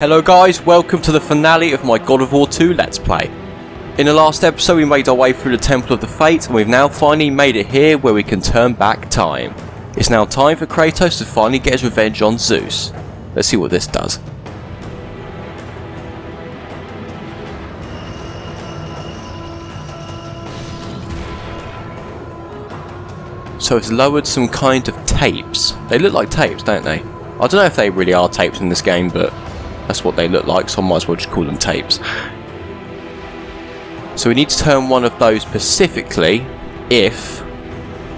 Hello guys, welcome to the finale of my God of War 2 Let's Play. In the last episode we made our way through the Temple of the Fates and we've now finally made it here where we can turn back time. It's now time for Kratos to finally get his revenge on Zeus. Let's see what this does. So it's lowered some kind of tapes. They look like tapes, don't they? I don't know if they really are tapes in this game, but that's what they look like, so I might as well just call them tapes. So we need to turn one of those specifically if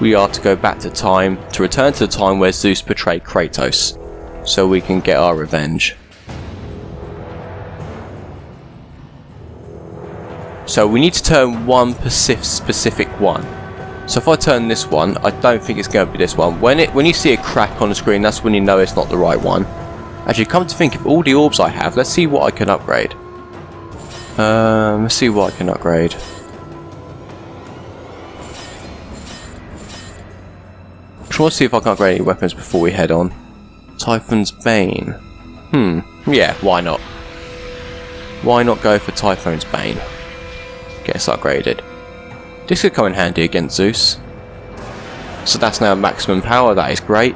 we are to go back to time, to return to the time where Zeus betrayed Kratos, so we can get our revenge. So we need to turn one specific one. So if I turn this one, I don't think it's going to be this one. When it when you see a crack on the screen, that's when you know it's not the right one. Actually, come to think of all the orbs I have, let's see what I can upgrade. Um, let's see what I can upgrade. Just want to see if I can upgrade any weapons before we head on. Typhon's Bane. Hmm, yeah, why not? Why not go for Typhon's Bane? Get us upgraded. This could come in handy against Zeus. So that's now maximum power, that is great.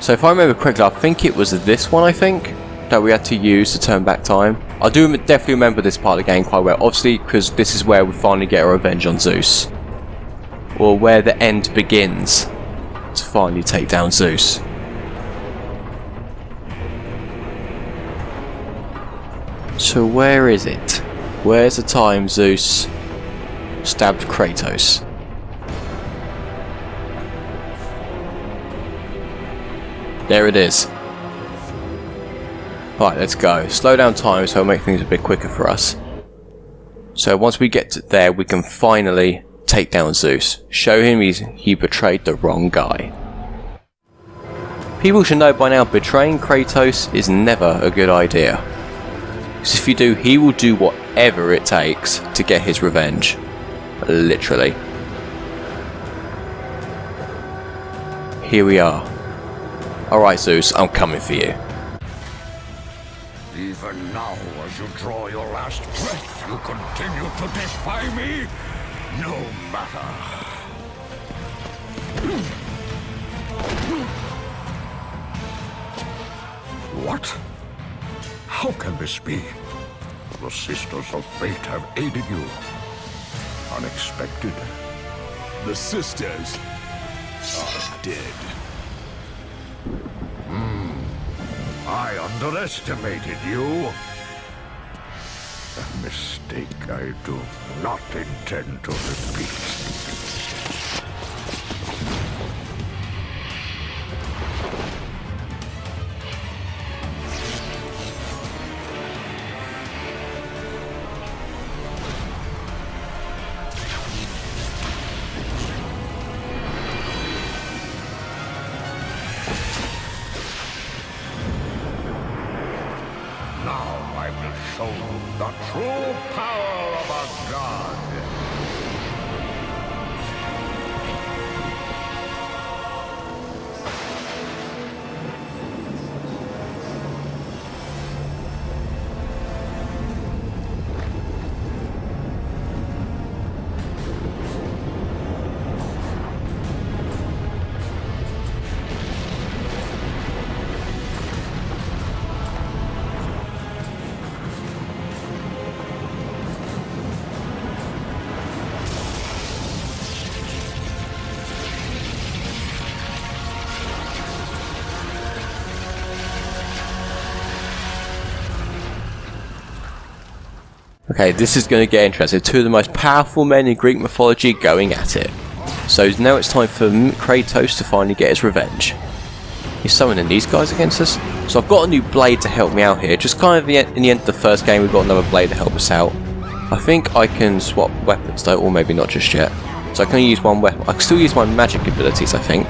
So if I remember correctly, I think it was this one, I think, that we had to use to turn back time. I do definitely remember this part of the game quite well, obviously because this is where we finally get our revenge on Zeus. Or where the end begins to finally take down Zeus. So where is it? Where's the time Zeus stabbed Kratos. There it is. Right, let's go. Slow down time so it'll make things a bit quicker for us. So once we get there, we can finally take down Zeus. Show him he's, he betrayed the wrong guy. People should know by now betraying Kratos is never a good idea. Because if you do, he will do whatever it takes to get his revenge. Literally. Here we are. Alright Zeus, I'm coming for you. Even now, as you draw your last breath, you continue to defy me? No matter. What? How can this be? The Sisters of Fate have aided you unexpected. The sisters are dead. Underestimated you. A mistake I do not intend to repeat. Okay, this is going to get interesting. Two of the most powerful men in Greek mythology going at it. So now it's time for Kratos to finally get his revenge. He's summoning these guys against us. So I've got a new blade to help me out here. Just kind of in the end of the first game, we've got another blade to help us out. I think I can swap weapons though, or maybe not just yet. So I can use one weapon. I can still use my magic abilities, I think.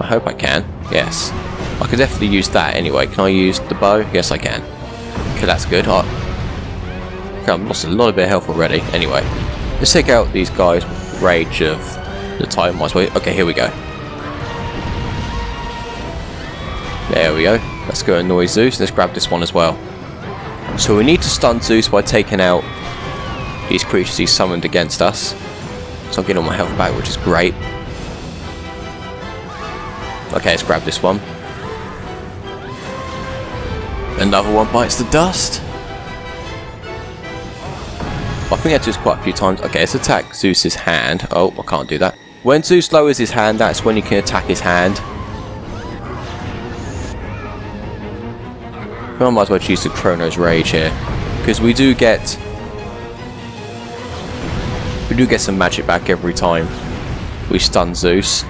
I hope I can. Yes. I could definitely use that anyway. Can I use the bow? Yes, I can. Okay, that's good. I I've lost a lot of bit of health already. Anyway, let's take out these guys with rage of the Titan Mice. Okay, here we go. There we go. Let's go annoy Zeus. Let's grab this one as well. So we need to stun Zeus by taking out these creatures he summoned against us. So I'm getting all my health back, which is great. Okay, let's grab this one. Another one bites the dust. I think I did this quite a few times. Okay, let's attack Zeus's hand. Oh, I can't do that. When Zeus lowers his hand, that's when you can attack his hand. I might as well choose the Cronos' Rage here. Because we do get... We do get some magic back every time we stun Zeus.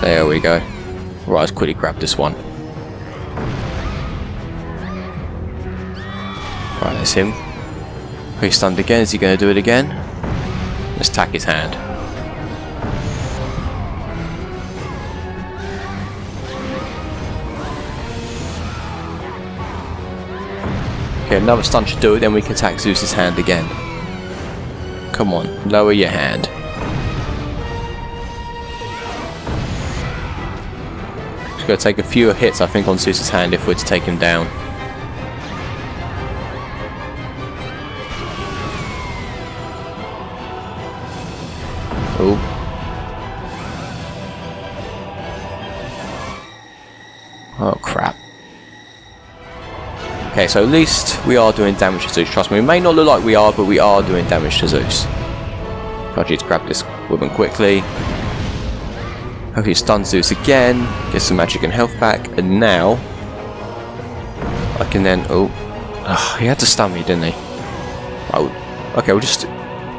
There we go. Right, let's quickly grab this one. Right, that's him. He's stunned again. Is he going to do it again? Let's attack his hand. Okay, another stun should do it, then we can attack Zeus's hand again. Come on, lower your hand. Just going to take a few hits, I think, on Zeus's hand if we're to take him down. So at least we are doing damage to Zeus. Trust me, we may not look like we are, but we are doing damage to Zeus. Got you to grab this woman quickly. Okay, stun Zeus again. Get some magic and health back. And now, I can then... Oh, he had to stun me, didn't he? Oh, okay, we'll just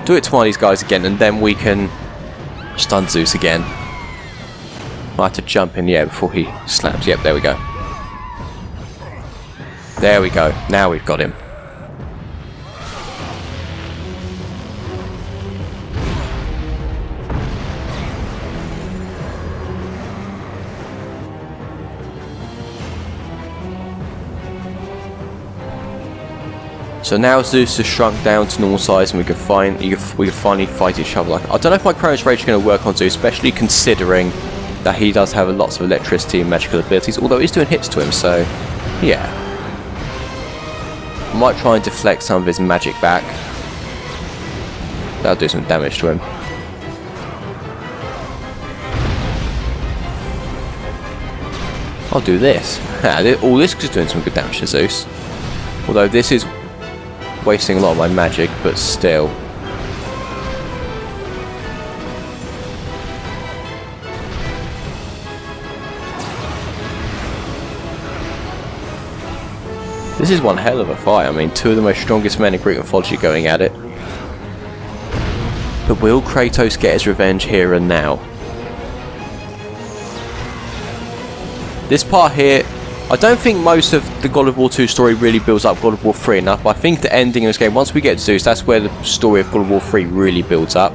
do it to one of these guys again, and then we can stun Zeus again. I have to jump in the air before he slaps. Yep, there we go. There we go. Now we've got him. So now Zeus has shrunk down to normal size, and we can find we can finally fight each other. Like I don't know if my Cronos' Rage is going to work on Zeus, especially considering that he does have lots of electricity and magical abilities. Although he's doing hits to him, so yeah. I might try and deflect some of his magic back. That'll do some damage to him. I'll do this. All this is doing some good damage to Zeus. Although this is wasting a lot of my magic, but still. This is one hell of a fight. I mean, two of the most strongest men in Greek mythology going at it. But will Kratos get his revenge here and now? This part here, I don't think most of the God of War 2 story really builds up God of War 3 enough, but I think the ending of this game, once we get to Zeus, that's where the story of God of War 3 really builds up.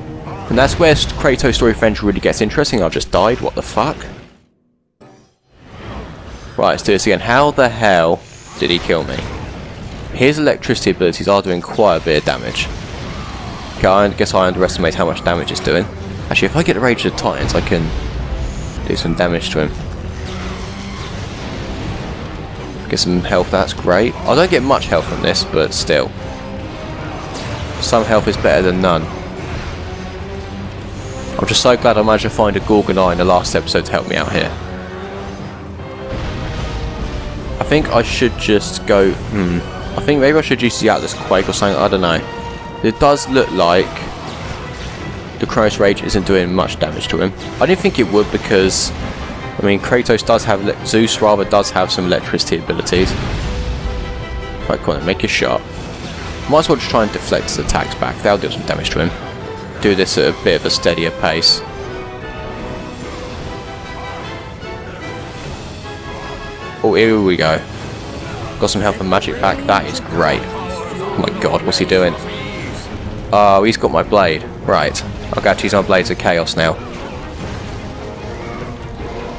And that's where Kratos' story revenge really gets interesting. I just died, what the fuck? Right, let's do this again. How the hell did he kill me? His electricity abilities are doing quite a bit of damage. Okay, I guess I underestimate how much damage it's doing. Actually, if I get the Rage of the Titans, I can do some damage to him. Get some health, that's great. I don't get much health from this, but still. Some health is better than none. I'm just so glad I managed to find a Gorgon Eye in the last episode to help me out here. I think I should just go... Hmm. I think maybe I should use the Atlas Quake or something, I don't know. It does look like the Cronos' Rage isn't doing much damage to him. I didn't think it would because, I mean, Kratos does have, Zeus rather does have some electricity abilities. Right, come on, make a shot. Might as well just try and deflect his attacks back, that'll do some damage to him. Do this at a bit of a steadier pace. Oh, here we go. Got some health and magic back, that is great. Oh my god, what's he doing? Oh, he's got my blade. Right. I'll have to use my Blades of Chaos now.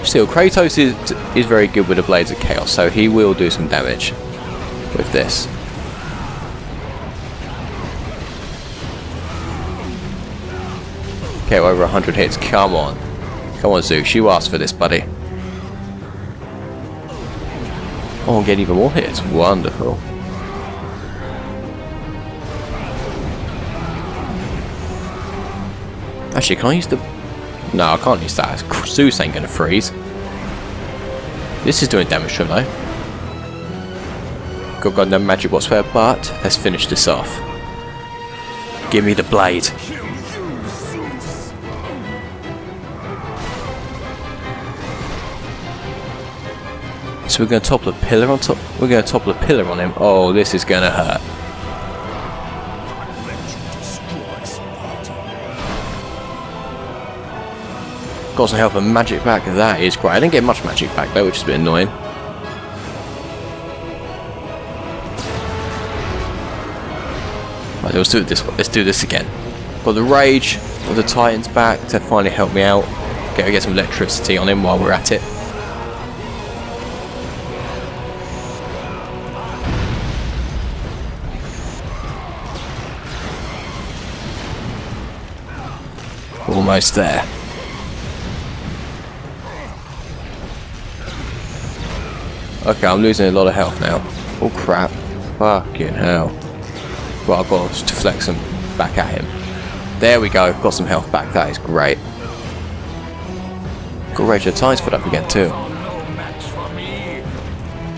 Still, Kratos is, is very good with the Blades of Chaos, so he will do some damage with this. Okay, over 100 hits. Come on. Come on, Zeus. You asked for this, buddy. Oh, I'm even more hits. Wonderful. Actually, can I use the... No, I can't use that. Zeus ain't gonna freeze. This is doing damage to him though. Got, got no magic whatsoever, but let's finish this off. Give me the blade. So we're going to topple a pillar on top. We're going to topple a pillar on him. Oh, this is going to hurt. Got some health and magic back. That is great. I didn't get much magic back though, which is a bit annoying. Right, let's do this. Let's do this again. Got the rage of the Titans back to finally help me out. Get get some electricity on him while we're at it. Almost there. Okay, I'm losing a lot of health now. Oh crap. Fucking hell. Well, I've got to flex them back at him. There we go, got some health back, that is great. Got Rage of Tides put up again too. No match for me.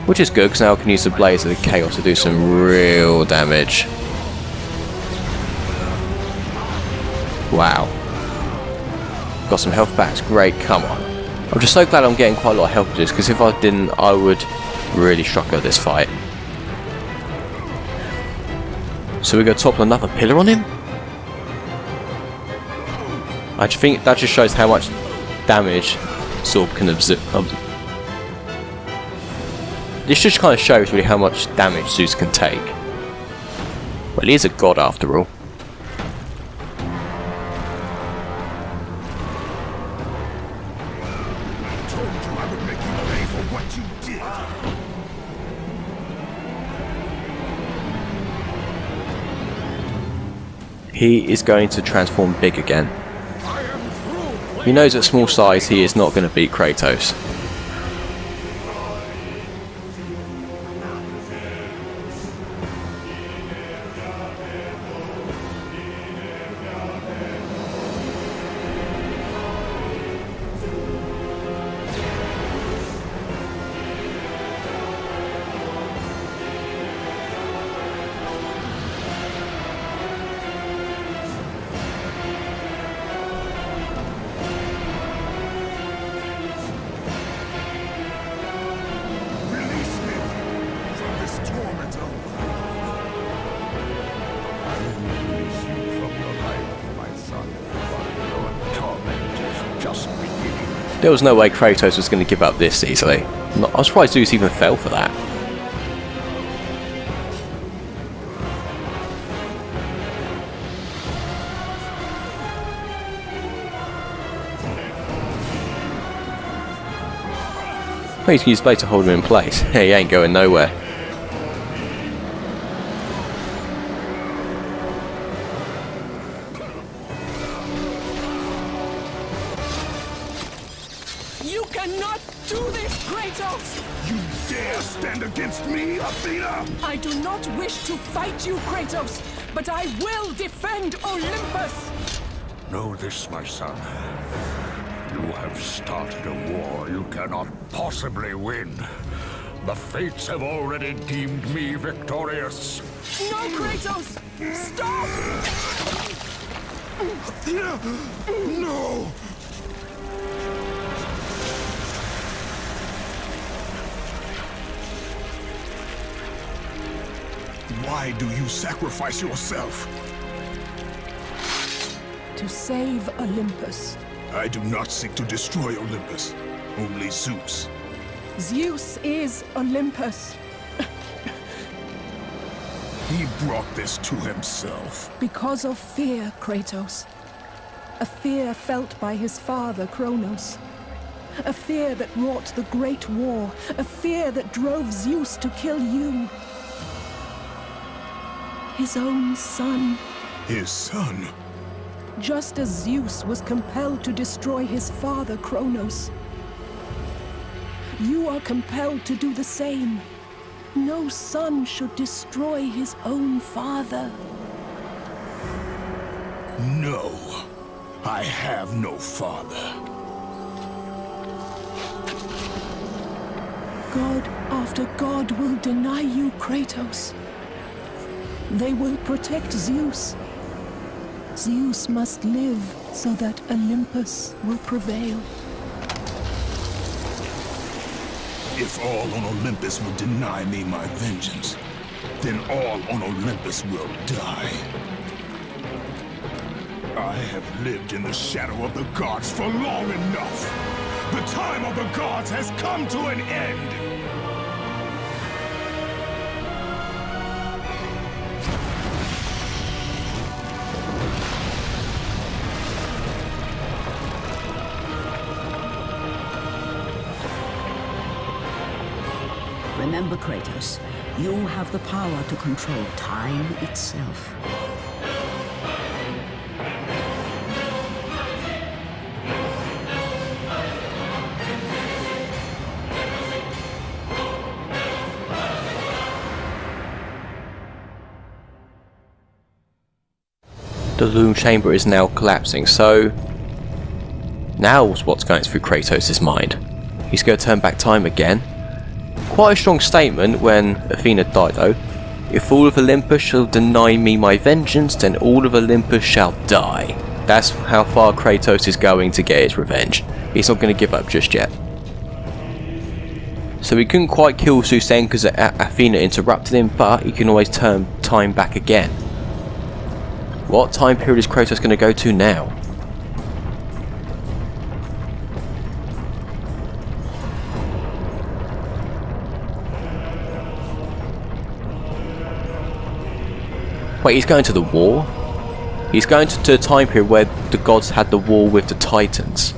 Which is good, because now I can use the Blades of the Chaos to do some real damage. Wow. Got some health back, great, come on. I'm just so glad I'm getting quite a lot of help with this, because if I didn't, I would really struggle this fight. So going to topple another pillar on him? I think that just shows how much damage Sorb can absorb. Um, this just kind of shows really how much damage Zeus can take. Well, he is a god after all. He is going to transform big again. He knows at small size he is not going to beat Kratos. There was no way Kratos was going to give up this easily. I was surprised Zeus even fell for that. Well, he's used blade to hold him in place. he ain't going nowhere. Possibly win. The fates have already deemed me victorious. No, Kratos! Stop! Athena! No! Why do you sacrifice yourself? To save Olympus, I do not seek to destroy Olympus. Only Zeus. Zeus is Olympus. He brought this to himself. Because of fear, Kratos. A fear felt by his father, Kronos. A fear that wrought the Great War. A fear that drove Zeus to kill you. His own son. His son. Just as Zeus was compelled to destroy his father, Kronos. You are compelled to do the same. no son should destroy his own father. No, I have no father. God after God will deny you, Kratos. They will protect Zeus. Zeus must live so that Olympus will prevail. If all on Olympus will deny me my vengeance, then all on Olympus will die. I have lived in the shadow of the gods for long enough. The time of the gods has come to an end. Kratos, you have the power to control time itself. The Loom Chamber is now collapsing, so... Now what's going through Kratos' mind? He's going to turn back time again. Quite a strong statement when Athena died though. If all of Olympus shall deny me my vengeance, then all of Olympus shall die. That's how far Kratos is going to get his revenge. He's not going to give up just yet. So he couldn't quite kill then because Athena interrupted him, but he can always turn time back again. What time period is Kratos going to go to now? Wait, he's going to the war? He's going to, to the time period where the gods had the war with the Titans.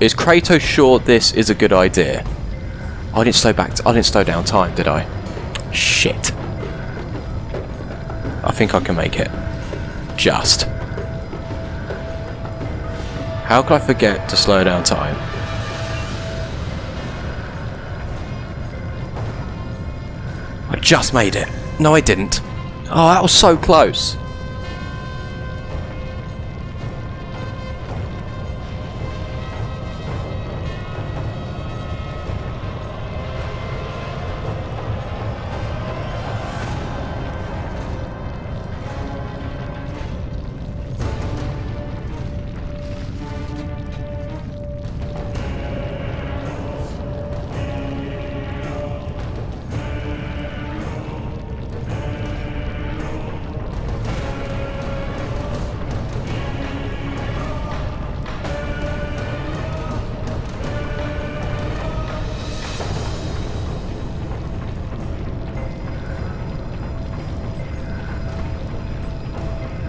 Is Kratos sure this is a good idea? I didn't slow back. I didn't slow down time, did I? Shit. I think I can make it. Just. How could I forget to slow down time? I just made it. No, I didn't. Oh, that was so close.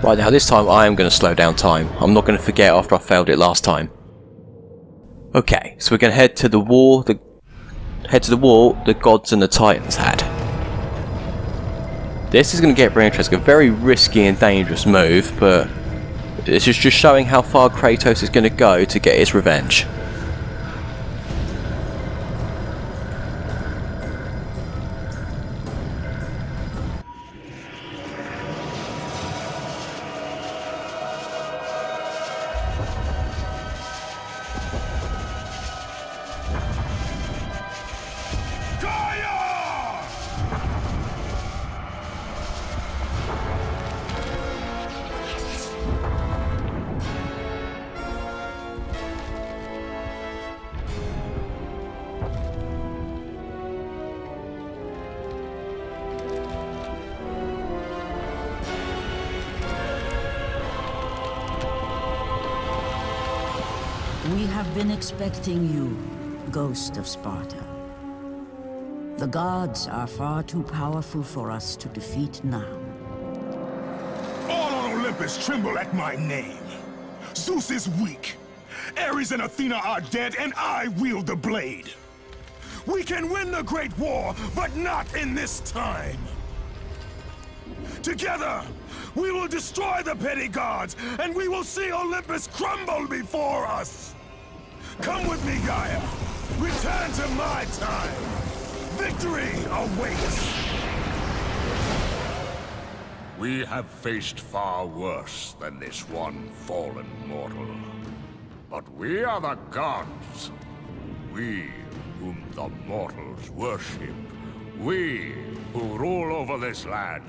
Right now, this time I am going to slow down time. I'm not going to forget after I failed it last time. Okay, so we're going to head to the war, the head to the war the gods and the titans had. This is going to get very interesting. A very risky and dangerous move, but this is just showing how far Kratos is going to go to get his revenge. Have been expecting you, Ghost of Sparta. The gods are far too powerful for us to defeat now. All on Olympus tremble at my name. Zeus is weak. Ares and Athena are dead, and I wield the blade. We can win the Great War, but not in this time. Together, we will destroy the petty gods, and we will see Olympus crumble before us. Come with me, Gaia. Return to my time. Victory awaits! We have faced far worse than this one fallen mortal. But we are the gods. We whom the mortals worship. We who rule over this land.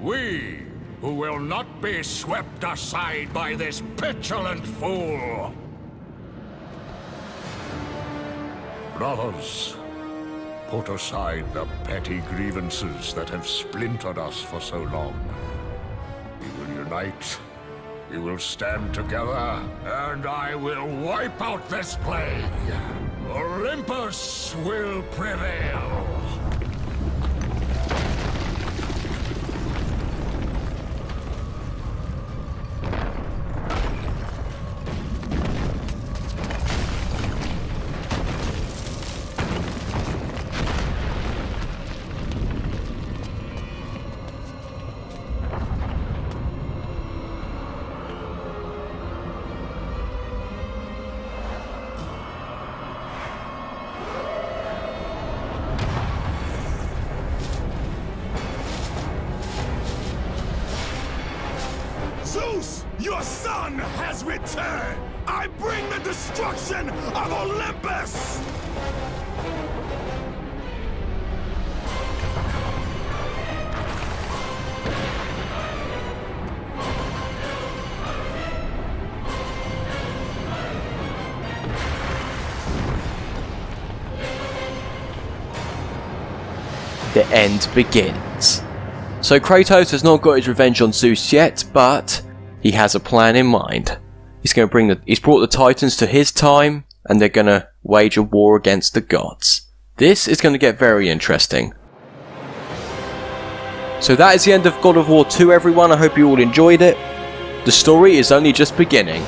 We who will not be swept aside by this petulant fool. Brothers, put aside the petty grievances that have splintered us for so long. We will unite, we will stand together, and I will wipe out this plague. Olympus will prevail. Your son has returned! I bring the destruction of Olympus! the end begins. So Kratos has not got his revenge on Zeus yet, but he has a plan in mind. He's going to bring the he's brought the Titans to his time and they're going to wage a war against the gods. This is going to get very interesting. So that is the end of God of War 2 everyone. I hope you all enjoyed it. The story is only just beginning.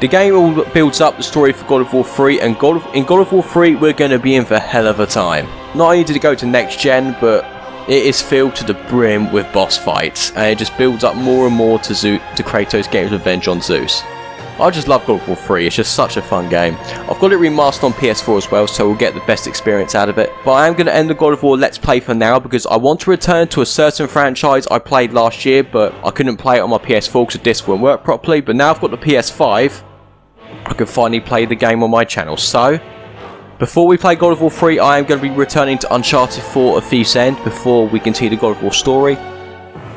The game all builds up the story for God of War 3 and God of, in God of War 3 we're going to be in for hell of a time. Not only did it go to next gen but it is filled to the brim with boss fights and it just builds up more and more to, Zeus, to Kratos getting revenge on Zeus. I just love God of War 3, it's just such a fun game. I've got it remastered on PS4 as well, so we'll get the best experience out of it. But I am going to end the God of War Let's Play for now because I want to return to a certain franchise I played last year, but I couldn't play it on my PS4 because the disc wouldn't work properly. But now I've got the PS5, I can finally play the game on my channel. So, before we play God of War 3, I am going to be returning to Uncharted 4 A Thief's End before we continue the God of War story.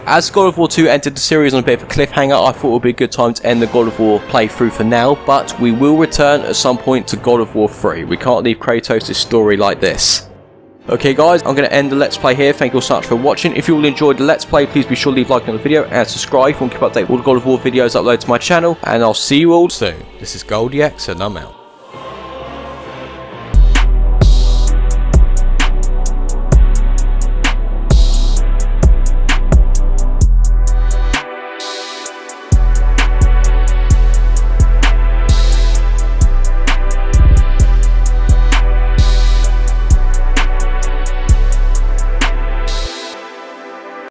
As God of War 2 entered the series on a bit of a cliffhanger, I thought it would be a good time to end the God of War playthrough for now, but we will return at some point to God of War 3. We can't leave Kratos' story like this. Okay guys, I'm going to end the Let's Play here. Thank you all so much for watching. If you all enjoyed the Let's Play, please be sure to leave a like on the video and subscribe if you want to keep updated with all the God of War videos uploaded to my channel. And I'll see you all soon. This is GoldieX and I'm out.